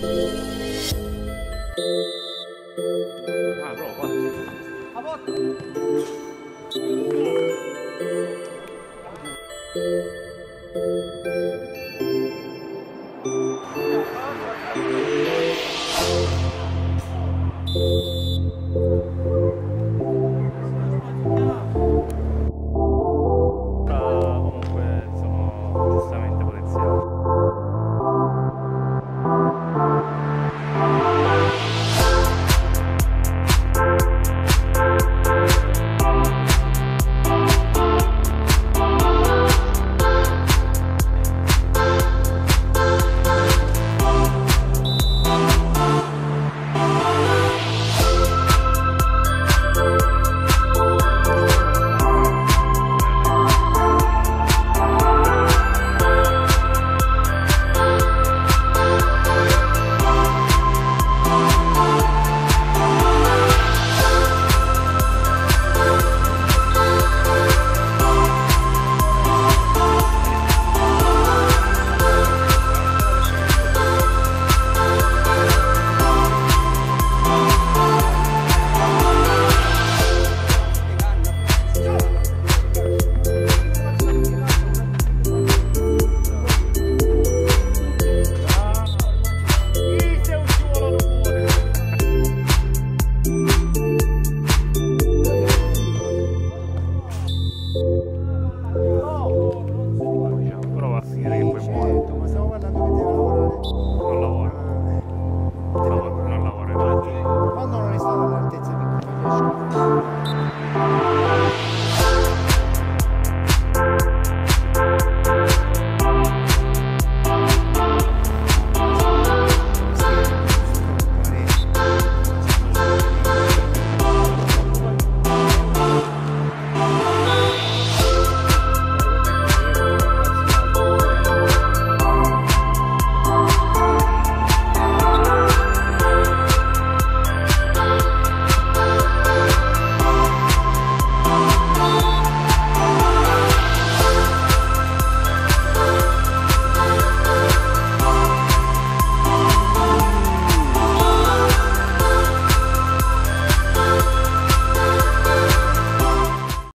看有多少货？阿伯。